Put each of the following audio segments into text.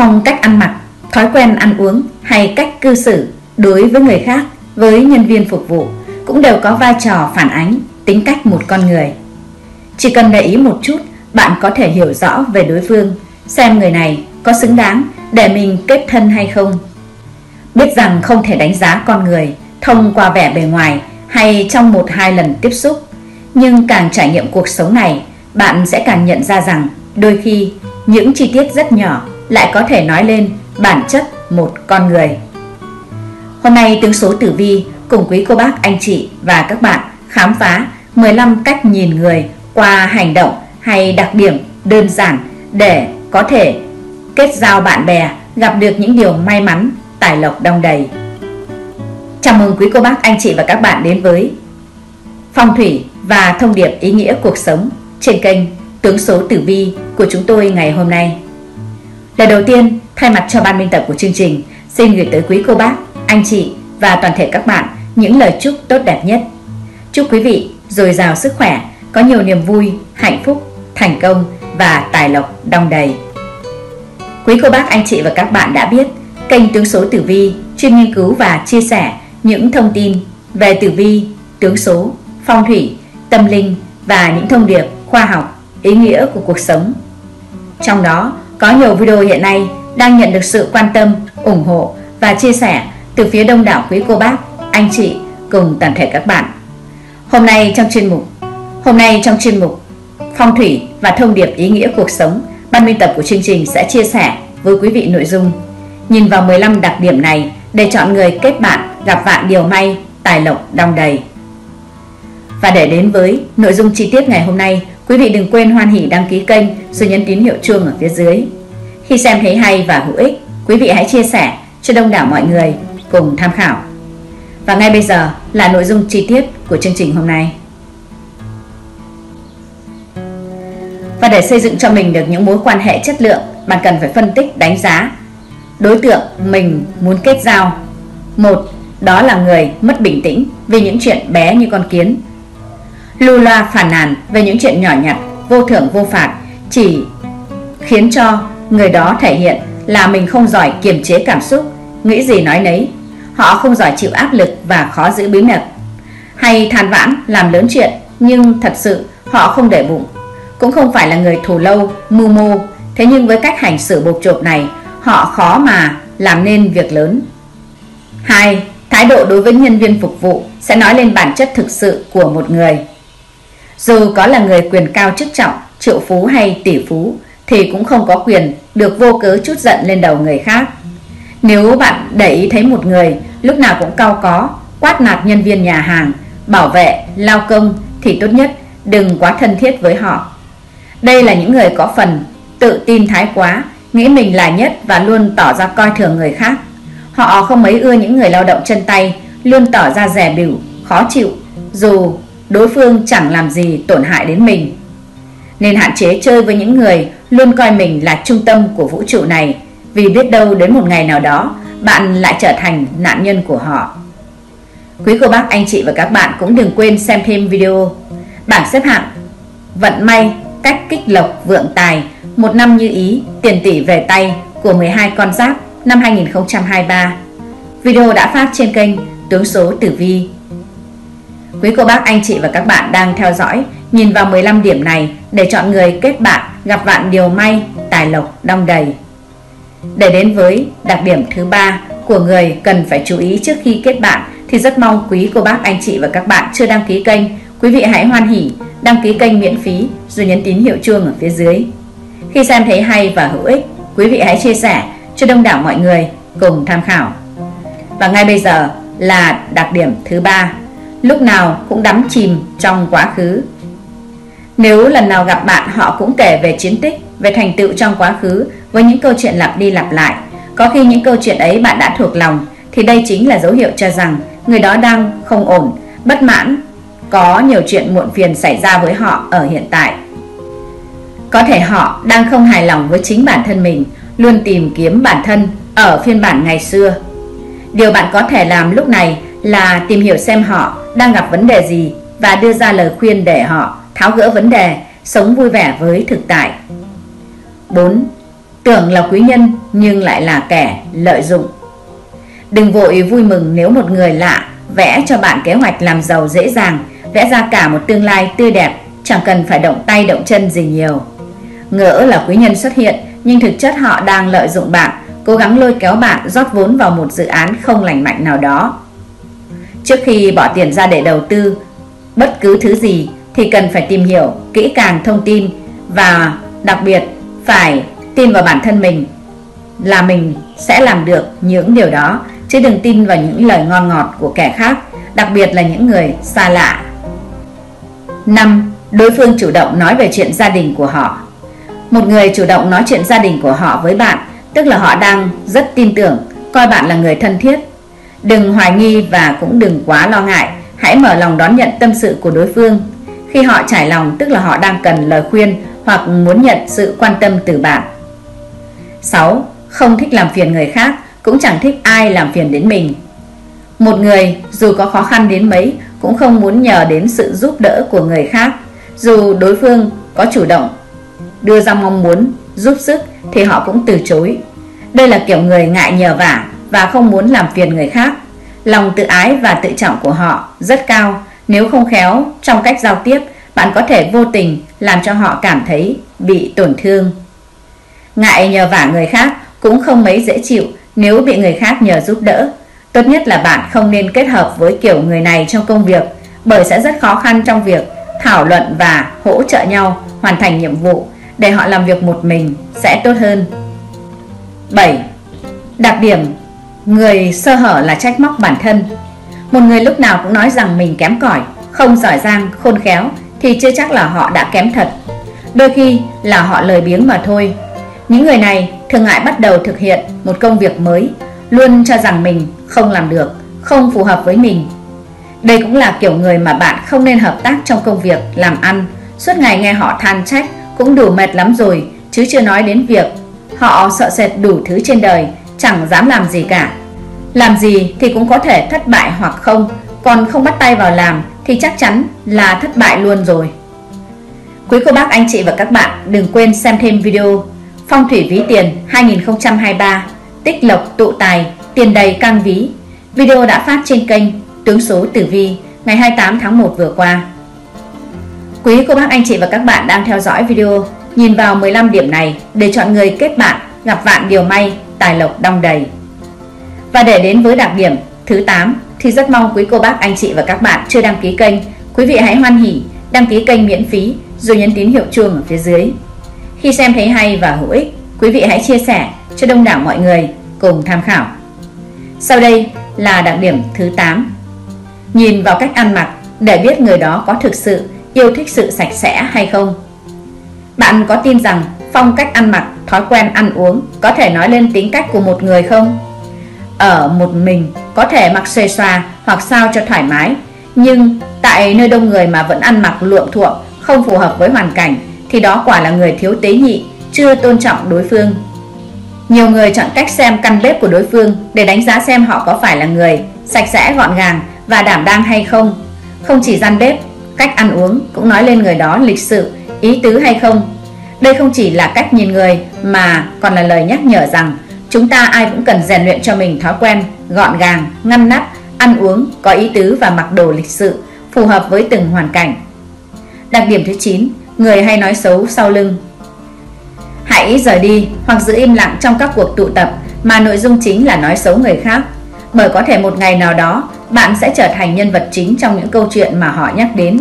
phong cách ăn mặc, thói quen ăn uống hay cách cư xử đối với người khác, với nhân viên phục vụ cũng đều có vai trò phản ánh tính cách một con người. Chỉ cần để ý một chút, bạn có thể hiểu rõ về đối phương, xem người này có xứng đáng để mình kết thân hay không. Biết rằng không thể đánh giá con người thông qua vẻ bề ngoài hay trong một hai lần tiếp xúc, nhưng càng trải nghiệm cuộc sống này, bạn sẽ càng nhận ra rằng đôi khi những chi tiết rất nhỏ lại có thể nói lên bản chất một con người. Hôm nay tướng số tử vi cùng quý cô bác anh chị và các bạn khám phá 15 cách nhìn người qua hành động hay đặc điểm đơn giản để có thể kết giao bạn bè, gặp được những điều may mắn, tài lộc đong đầy. Chào mừng quý cô bác anh chị và các bạn đến với Phong thủy và thông điệp ý nghĩa cuộc sống trên kênh Tướng số tử vi của chúng tôi ngày hôm nay. Lời đầu tiên, thay mặt cho ban biên tập của chương trình, xin gửi tới quý cô bác, anh chị và toàn thể các bạn những lời chúc tốt đẹp nhất. Chúc quý vị dồi dào sức khỏe, có nhiều niềm vui, hạnh phúc, thành công và tài lộc đong đầy. Quý cô bác anh chị và các bạn đã biết, kênh Tướng số Tử vi chuyên nghiên cứu và chia sẻ những thông tin về tử vi, tướng số, phong thủy, tâm linh và những thông điệp khoa học, ý nghĩa của cuộc sống. Trong đó, có nhiều video hiện nay đang nhận được sự quan tâm, ủng hộ và chia sẻ từ phía đông đảo quý cô bác, anh chị cùng toàn thể các bạn. Hôm nay trong chuyên mục Hôm nay trong chuyên mục Phong thủy và thông điệp ý nghĩa cuộc sống, ban biên tập của chương trình sẽ chia sẻ với quý vị nội dung nhìn vào 15 đặc điểm này để chọn người kết bạn gặp vạn điều may, tài lộc đong đầy. Và để đến với nội dung chi tiết ngày hôm nay, quý vị đừng quên hoan hỷ đăng ký kênh rồi nhấn tín hiệu chuông ở phía dưới. Khi xem thấy hay và hữu ích, quý vị hãy chia sẻ cho đông đảo mọi người cùng tham khảo. Và ngay bây giờ là nội dung chi tiết của chương trình hôm nay. Và để xây dựng cho mình được những mối quan hệ chất lượng, bạn cần phải phân tích, đánh giá đối tượng mình muốn kết giao. Một, đó là người mất bình tĩnh vì những chuyện bé như con kiến. Lưu loa phản nàn về những chuyện nhỏ nhặt, vô thưởng vô phạt chỉ khiến cho người đó thể hiện là mình không giỏi kiềm chế cảm xúc, nghĩ gì nói nấy. Họ không giỏi chịu áp lực và khó giữ bí mật. Hay than vãn làm lớn chuyện nhưng thật sự họ không để bụng. Cũng không phải là người thù lâu, mưu mô, thế nhưng với cách hành xử bột chộp này, họ khó mà làm nên việc lớn. 2. Thái độ đối với nhân viên phục vụ sẽ nói lên bản chất thực sự của một người. Dù có là người quyền cao chức trọng, triệu phú hay tỷ phú thì cũng không có quyền được vô cớ chút giận lên đầu người khác. Nếu bạn để ý thấy một người lúc nào cũng cao có, quát nạt nhân viên nhà hàng, bảo vệ, lao công thì tốt nhất đừng quá thân thiết với họ. Đây là những người có phần tự tin thái quá, nghĩ mình là nhất và luôn tỏ ra coi thường người khác. Họ không mấy ưa những người lao động chân tay, luôn tỏ ra rẻ bỉu, khó chịu, dù đối phương chẳng làm gì tổn hại đến mình. Nên hạn chế chơi với những người luôn coi mình là trung tâm của vũ trụ này, vì biết đâu đến một ngày nào đó bạn lại trở thành nạn nhân của họ. Quý cô bác anh chị và các bạn cũng đừng quên xem thêm video bảng xếp hạng vận may, cách kích lộc vượng tài, một năm như ý, tiền tỷ về tay của 12 con giáp năm 2023. Video đã phát trên kênh Tướng số Tử Vi. Quý cô bác anh chị và các bạn đang theo dõi, nhìn vào 15 điểm này để chọn người kết bạn, gặp vạn điều may, tài lộc đong đầy. Để đến với đặc điểm thứ ba của người cần phải chú ý trước khi kết bạn thì rất mong quý cô bác anh chị và các bạn chưa đăng ký kênh, quý vị hãy hoan hỉ đăng ký kênh miễn phí rồi nhấn tín hiệu chuông ở phía dưới. Khi xem thấy hay và hữu ích, quý vị hãy chia sẻ cho đông đảo mọi người cùng tham khảo. Và ngay bây giờ là đặc điểm thứ ba, lúc nào cũng đắm chìm trong quá khứ. Nếu lần nào gặp bạn họ cũng kể về chiến tích, về thành tựu trong quá khứ với những câu chuyện lặp đi lặp lại, có khi những câu chuyện ấy bạn đã thuộc lòng thì đây chính là dấu hiệu cho rằng người đó đang không ổn, bất mãn, có nhiều chuyện muộn phiền xảy ra với họ ở hiện tại. Có thể họ đang không hài lòng với chính bản thân mình, luôn tìm kiếm bản thân ở phiên bản ngày xưa. Điều bạn có thể làm lúc này là tìm hiểu xem họ đang gặp vấn đề gì và đưa ra lời khuyên để họ tháo gỡ vấn đề, sống vui vẻ với thực tại. 4. Tưởng là quý nhân nhưng lại là kẻ lợi dụng Đừng vội vui mừng nếu một người lạ vẽ cho bạn kế hoạch làm giàu dễ dàng Vẽ ra cả một tương lai tươi đẹp Chẳng cần phải động tay động chân gì nhiều Ngỡ là quý nhân xuất hiện Nhưng thực chất họ đang lợi dụng bạn Cố gắng lôi kéo bạn rót vốn vào một dự án không lành mạnh nào đó Trước khi bỏ tiền ra để đầu tư, Bất cứ thứ gì Thì cần phải tìm hiểu kỹ càng thông tin Và đặc biệt phải tin vào bản thân mình Là mình sẽ làm được những điều đó Chứ đừng tin vào những lời ngon ngọt của kẻ khác, Đặc biệt là những người xa lạ 5. Đối phương chủ động nói về chuyện gia đình của họ Một người chủ động nói chuyện gia đình của họ với bạn, Tức là họ đang rất tin tưởng, Coi bạn là người thân thiết Đừng hoài nghi và cũng đừng quá lo ngại. Hãy mở lòng đón nhận tâm sự của đối phương. Khi họ trải lòng, tức là họ đang cần lời khuyên Hoặc muốn nhận sự quan tâm từ bạn. 6. Không thích làm phiền người khác, Cũng chẳng thích ai làm phiền đến mình. Một người, dù có khó khăn đến mấy, Cũng không muốn nhờ đến sự giúp đỡ của người khác. Dù đối phương có chủ động Đưa ra mong muốn, giúp sức, Thì họ cũng từ chối. Đây là kiểu người ngại nhờ vả. Và không muốn làm phiền người khác Lòng tự ái và tự trọng của họ rất cao Nếu không khéo, trong cách giao tiếp, Bạn có thể vô tình làm cho họ cảm thấy bị tổn thương Ngại nhờ vả người khác cũng không mấy dễ chịu nếu bị người khác nhờ giúp đỡ. Tốt nhất là bạn không nên kết hợp với kiểu người này trong công việc, bởi sẽ rất khó khăn trong việc thảo luận và hỗ trợ nhau hoàn thành nhiệm vụ để họ làm việc một mình sẽ tốt hơn. 7. Đặc điểm Người sơ hở là trách móc bản thân Một người lúc nào cũng nói rằng mình kém cỏi Không giỏi giang, khôn khéo Thì chưa chắc là họ đã kém thật Đôi khi là họ lời biếng mà thôi những người này thường ngại bắt đầu thực hiện một công việc mới, luôn cho rằng mình không làm được, không phù hợp với mình. Đây cũng là kiểu người mà bạn không nên hợp tác trong công việc, làm ăn. Suốt ngày nghe họ than trách cũng đủ mệt lắm rồi, chứ chưa nói đến việc họ sợ sệt đủ thứ trên đời, chẳng dám làm gì cả. Làm gì thì cũng có thể thất bại hoặc không, còn không bắt tay vào làm thì chắc chắn là thất bại luôn rồi. Quý cô bác anh chị và các bạn đừng quên xem thêm video Phong thủy ví tiền 2023 Tích lộc tụ tài Tiền đầy căng ví Video đã phát trên kênh Tướng số Tử Vi ngày 28 tháng 1 vừa qua Quý cô bác anh chị và các bạn đang theo dõi video Nhìn vào 15 điểm này để chọn người kết bạn Gặp vạn điều may Tài lộc đong đầy Và để đến với đặc điểm thứ 8 Thì rất mong quý cô bác anh chị và các bạn chưa đăng ký kênh Quý vị hãy hoan hỉ đăng ký kênh miễn phí Rồi nhấn tín hiệu chuông ở phía dưới khi xem thấy hay và hữu ích, quý vị hãy chia sẻ cho đông đảo mọi người cùng tham khảo. Sau đây là đặc điểm thứ 8. Nhìn vào cách ăn mặc để biết người đó có thực sự yêu thích sự sạch sẽ hay không. Bạn có tin rằng phong cách ăn mặc, thói quen ăn uống có thể nói lên tính cách của một người không? Ở một mình có thể mặc xòe xòa hoặc sao cho thoải mái, nhưng tại nơi đông người mà vẫn ăn mặc luộm thuộm không phù hợp với hoàn cảnh thì đó quả là người thiếu tế nhị, chưa tôn trọng đối phương. Nhiều người chọn cách xem căn bếp của đối phương để đánh giá xem họ có phải là người sạch sẽ gọn gàng và đảm đang hay không. Không chỉ gian bếp, cách ăn uống cũng nói lên người đó lịch sự, ý tứ hay không. Đây không chỉ là cách nhìn người mà còn là lời nhắc nhở rằng chúng ta ai cũng cần rèn luyện cho mình thói quen gọn gàng, ngăn nắp, ăn uống, có ý tứ và mặc đồ lịch sự, phù hợp với từng hoàn cảnh. Đặc điểm thứ 9, người hay nói xấu sau lưng. Hãy rời đi hoặc giữ im lặng trong các cuộc tụ tập mà nội dung chính là nói xấu người khác, bởi có thể một ngày nào đó bạn sẽ trở thành nhân vật chính trong những câu chuyện mà họ nhắc đến.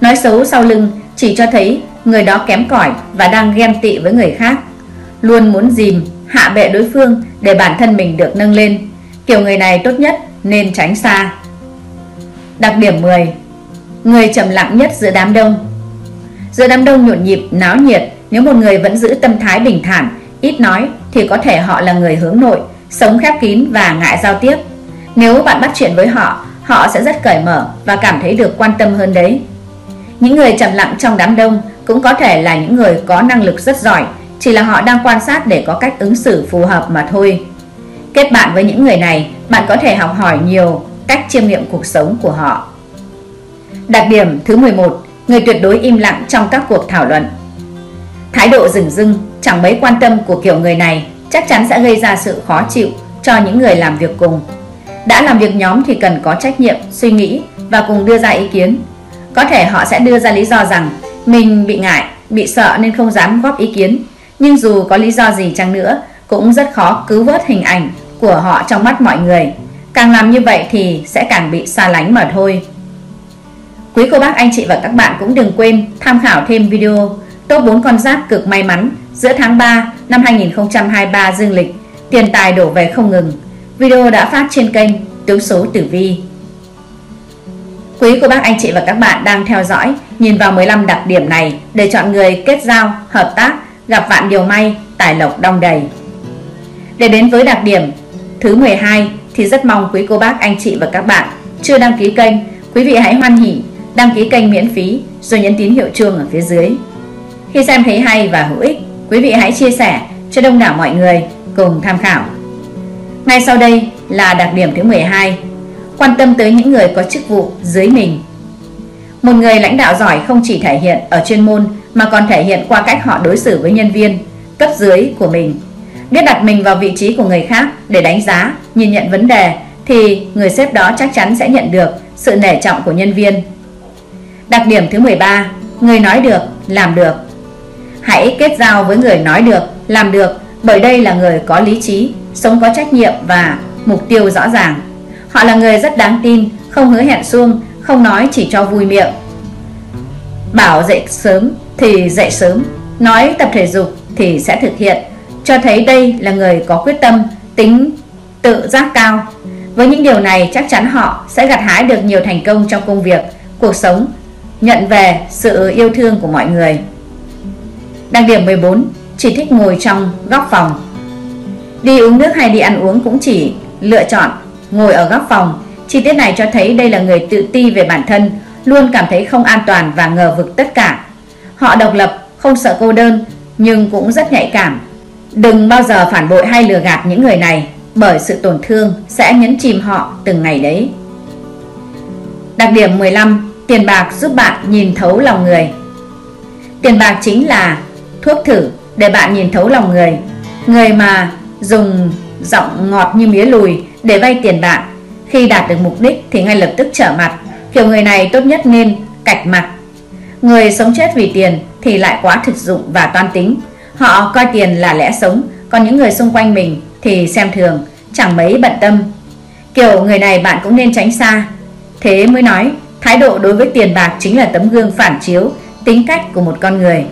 Nói xấu sau lưng chỉ cho thấy người đó kém cỏi và đang ghen tị với người khác, luôn muốn dìm, hạ bệ đối phương để bản thân mình được nâng lên. Kiểu người này tốt nhất nên tránh xa. Đặc điểm 10 Người trầm lặng nhất giữa đám đông Giữa đám đông nhộn nhịp, náo nhiệt, nếu một người vẫn giữ tâm thái bình thản, ít nói thì có thể họ là người hướng nội, sống khép kín và ngại giao tiếp. Nếu bạn bắt chuyện với họ, họ sẽ rất cởi mở và cảm thấy được quan tâm hơn đấy. Những người trầm lặng trong đám đông cũng có thể là những người có năng lực rất giỏi, chỉ là họ đang quan sát để có cách ứng xử phù hợp mà thôi. Kết bạn với những người này, bạn có thể học hỏi nhiều cách chiêm nghiệm cuộc sống của họ. Đặc điểm thứ 11 người tuyệt đối im lặng trong các cuộc thảo luận. Thái độ rừng rưng, chẳng mấy quan tâm của kiểu người này chắc chắn sẽ gây ra sự khó chịu cho những người làm việc cùng. Đã làm việc nhóm thì cần có trách nhiệm, suy nghĩ và cùng đưa ra ý kiến. Có thể họ sẽ đưa ra lý do rằng mình bị ngại, bị sợ nên không dám góp ý kiến. Nhưng dù có lý do gì chăng nữa, cũng rất khó cứu vớt hình ảnh của họ trong mắt mọi người. Càng làm như vậy thì sẽ càng bị xa lánh mà thôi. Quý cô bác anh chị và các bạn cũng đừng quên tham khảo thêm video top 4 con giáp cực may mắn giữa tháng 3 năm 2023 dương lịch, tiền tài đổ về không ngừng. Video đã phát trên kênh Tướng số Tử Vi. Quý cô bác anh chị và các bạn đang theo dõi, nhìn vào 15 đặc điểm này để chọn người kết giao, hợp tác, gặp vạn điều may, tài lộc đong đầy. Để đến với đặc điểm thứ 12 thì rất mong quý cô bác anh chị và các bạn chưa đăng ký kênh, quý vị hãy hoan hỉ đăng ký kênh miễn phí rồi nhấn tín hiệu chuông ở phía dưới. Khi xem thấy hay và hữu ích, quý vị hãy chia sẻ cho đông đảo mọi người cùng tham khảo. Ngay sau đây là đặc điểm thứ 12, quan tâm tới những người có chức vụ dưới mình. Một người lãnh đạo giỏi không chỉ thể hiện ở chuyên môn mà còn thể hiện qua cách họ đối xử với nhân viên, cấp dưới của mình. Biết đặt mình vào vị trí của người khác để đánh giá, nhìn nhận vấn đề thì người sếp đó chắc chắn sẽ nhận được sự nể trọng của nhân viên. Đặc điểm thứ 13, người nói được, làm được. Hãy kết giao với người nói được, làm được bởi đây là người có lý trí, sống có trách nhiệm và mục tiêu rõ ràng. Họ là người rất đáng tin, không hứa hẹn suông, không nói chỉ cho vui miệng. Bảo dậy sớm thì dậy sớm, nói tập thể dục thì sẽ thực hiện, cho thấy đây là người có quyết tâm, tính tự giác cao. Với những điều này chắc chắn họ sẽ gặt hái được nhiều thành công trong công việc, cuộc sống, nhận về sự yêu thương của mọi người. Đặc điểm 14 Chỉ thích ngồi trong góc phòng Đi uống nước hay đi ăn uống cũng chỉ lựa chọn ngồi ở góc phòng Chi tiết này cho thấy đây là người tự ti về bản thân Luôn cảm thấy không an toàn và ngờ vực tất cả. Họ độc lập, không sợ cô đơn Nhưng cũng rất nhạy cảm. Đừng bao giờ phản bội hay lừa gạt những người này Bởi sự tổn thương sẽ nhấn chìm họ từng ngày đấy. Đặc điểm 15 Tiền bạc giúp bạn nhìn thấu lòng người. Tiền bạc chính là thuốc thử để bạn nhìn thấu lòng người. Người mà dùng giọng ngọt như mía lùi để vay tiền bạn khi đạt được mục đích thì ngay lập tức trở mặt. Kiểu người này tốt nhất nên cạch mặt. Người sống chết vì tiền thì lại quá thực dụng và toan tính. Họ coi tiền là lẽ sống, Còn những người xung quanh mình thì xem thường, Chẳng mấy bận tâm. Kiểu người này bạn cũng nên tránh xa. Thế mới nói, Thái độ đối với tiền bạc chính là tấm gương phản chiếu, Tính cách của một con người.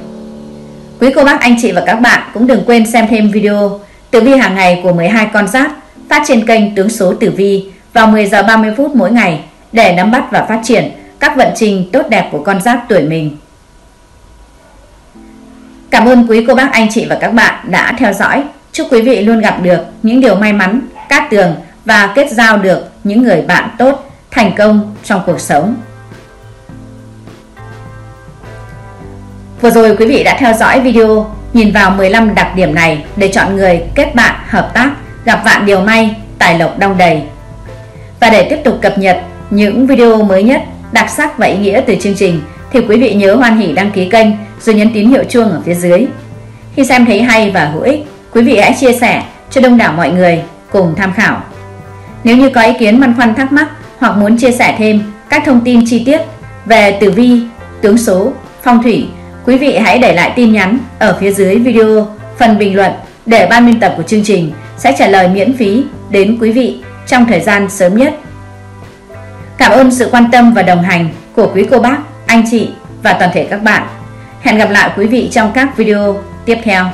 Quý cô bác, anh chị và các bạn cũng đừng quên xem thêm video tử vi hàng ngày của 12 con giáp phát trên kênh Tướng số Tử vi vào 10 giờ 30 phút mỗi ngày để nắm bắt và phát triển các vận trình tốt đẹp của con giáp tuổi mình. Cảm ơn quý cô bác anh chị và các bạn đã theo dõi. Chúc quý vị luôn gặp được những điều may mắn, cát tường và kết giao được những người bạn tốt, thành công trong cuộc sống. Vừa rồi quý vị đã theo dõi video nhìn vào 15 đặc điểm này để chọn người kết bạn, hợp tác, gặp vạn điều may, tài lộc đong đầy. Và để tiếp tục cập nhật những video mới nhất, đặc sắc và ý nghĩa từ chương trình thì quý vị nhớ hoan hỉ đăng ký kênh rồi nhấn tín hiệu chuông ở phía dưới. Khi xem thấy hay và hữu ích, quý vị hãy chia sẻ cho đông đảo mọi người cùng tham khảo. Nếu như có ý kiến băn khoăn thắc mắc hoặc muốn chia sẻ thêm các thông tin chi tiết về tử vi, tướng số, phong thủy Quý vị hãy để lại tin nhắn ở phía dưới video phần bình luận để ban biên tập của chương trình sẽ trả lời miễn phí đến quý vị trong thời gian sớm nhất. Cảm ơn sự quan tâm và đồng hành của quý cô bác, anh chị và toàn thể các bạn. Hẹn gặp lại quý vị trong các video tiếp theo.